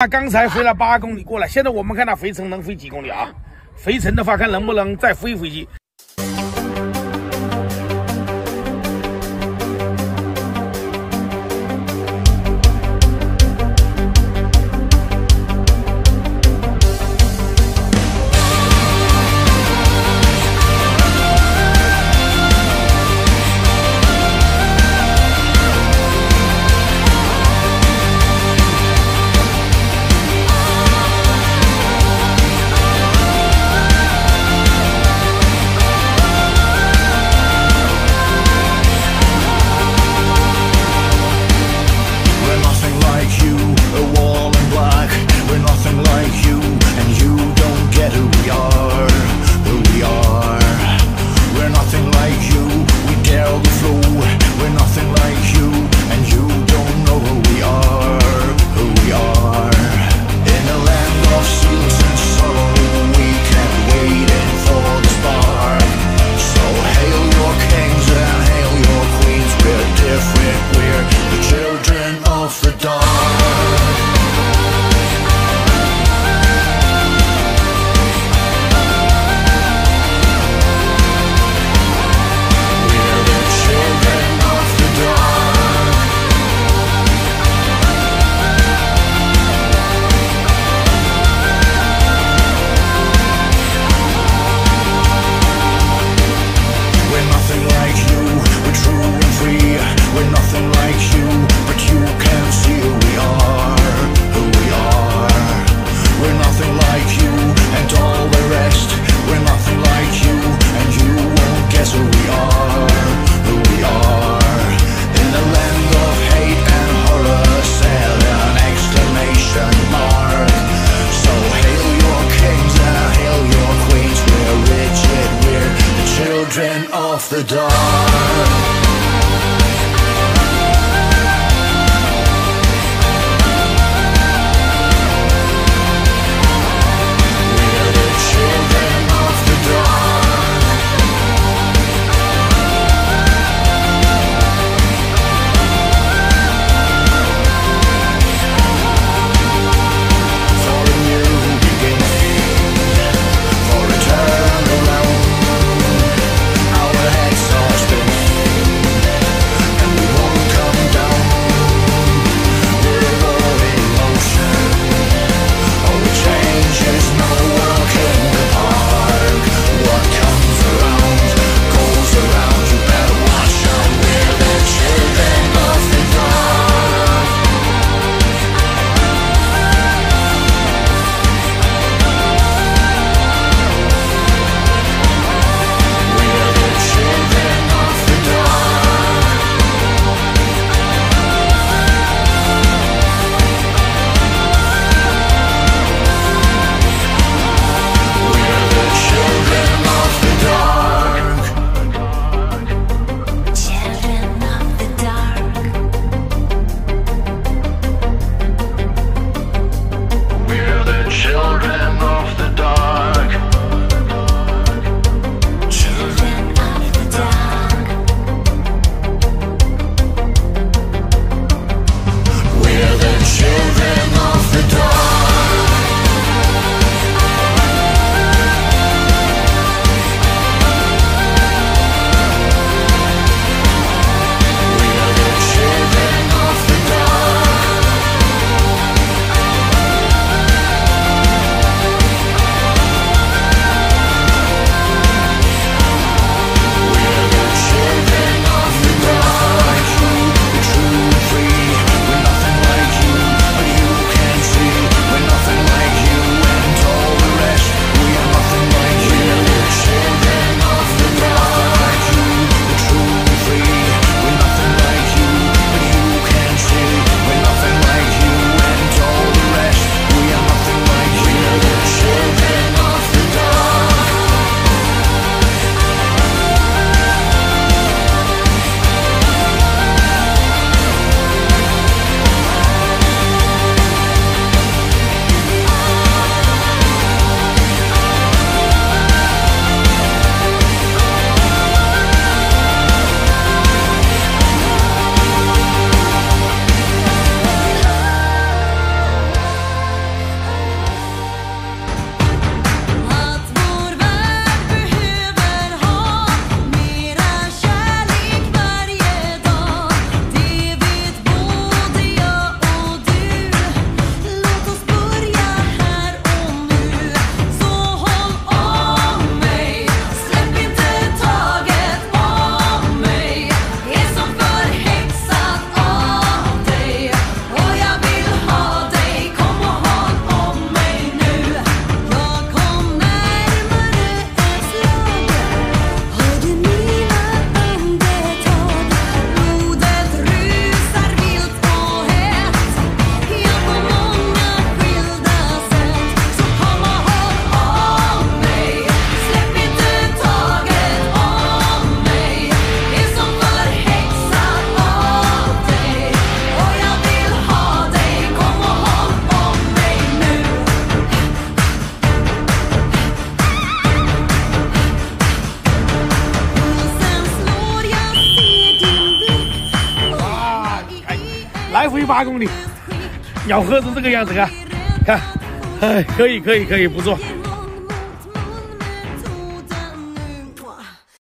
他刚才飞了八公里过来现在我们看他回程能飞几公里啊？回程的话看能不能再飞回去 Alfred the dark. 来回八公里，鸟喝成这个样子看！看，哎，可以可以可以，不错。